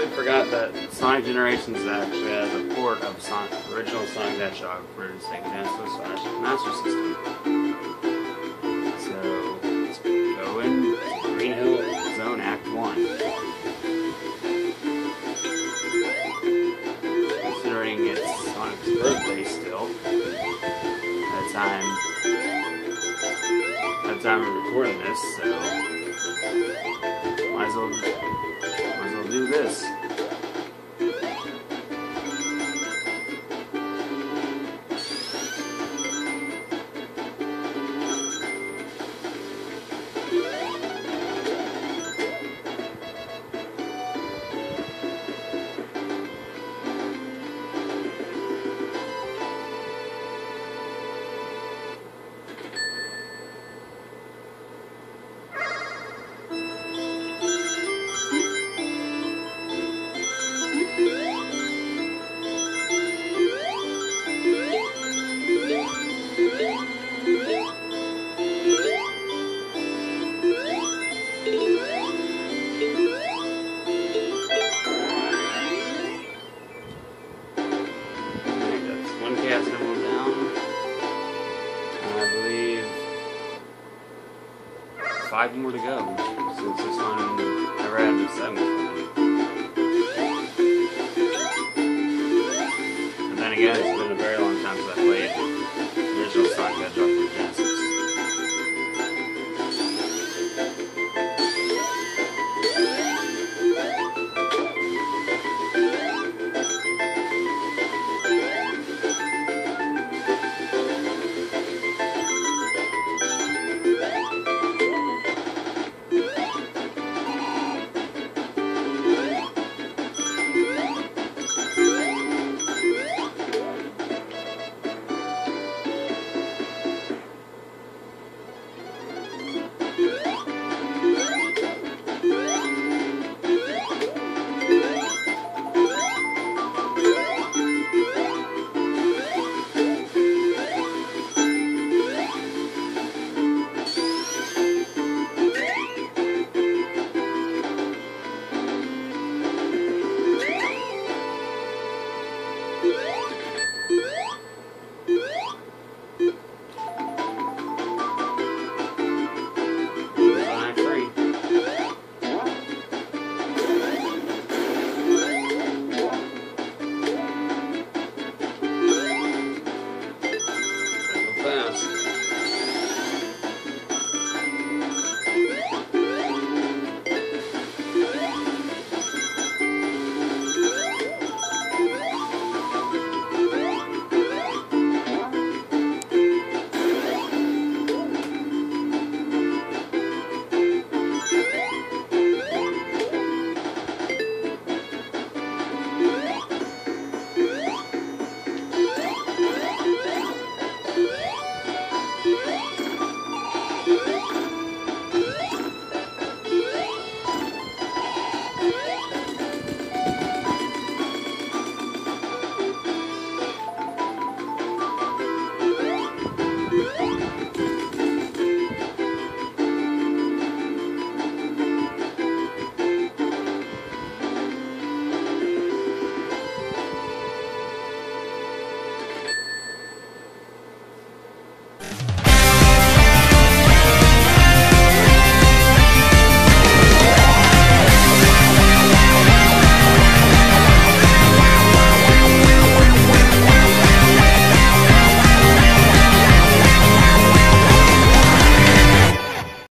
totally forgot that Sonic Generations actually has a port of Sonic, original Sonic the Hedgehog for the Sega Genesis Master System. So let's go in Green Hill Zone Act One. Considering it's Sonic's birthday still, at the time at the time of recording this, so might as well this. Five more to go since this one never had the seventh. But then again,